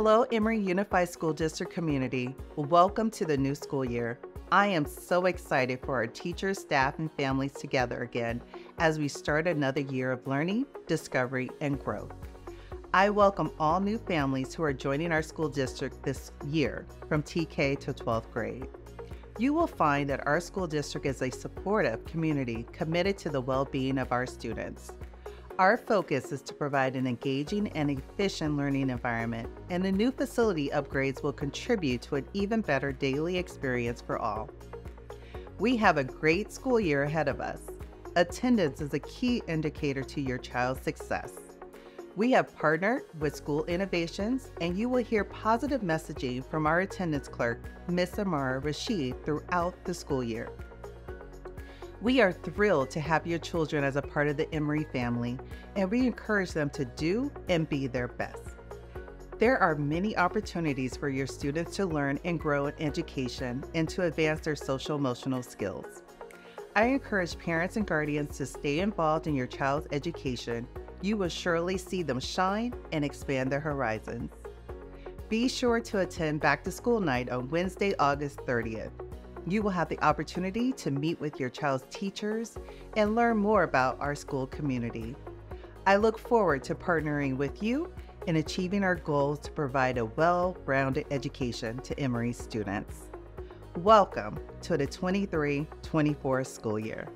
Hello, Emery Unified School District community. Welcome to the new school year. I am so excited for our teachers, staff, and families together again as we start another year of learning, discovery, and growth. I welcome all new families who are joining our school district this year from TK to 12th grade. You will find that our school district is a supportive community committed to the well being of our students. Our focus is to provide an engaging and efficient learning environment, and the new facility upgrades will contribute to an even better daily experience for all. We have a great school year ahead of us. Attendance is a key indicator to your child's success. We have partnered with School Innovations, and you will hear positive messaging from our attendance clerk, Ms. Amara Rashid, throughout the school year. We are thrilled to have your children as a part of the Emery family, and we encourage them to do and be their best. There are many opportunities for your students to learn and grow in education and to advance their social emotional skills. I encourage parents and guardians to stay involved in your child's education. You will surely see them shine and expand their horizons. Be sure to attend Back to School Night on Wednesday, August 30th you will have the opportunity to meet with your child's teachers and learn more about our school community. I look forward to partnering with you in achieving our goals to provide a well rounded education to Emery students. Welcome to the 23 24 school year.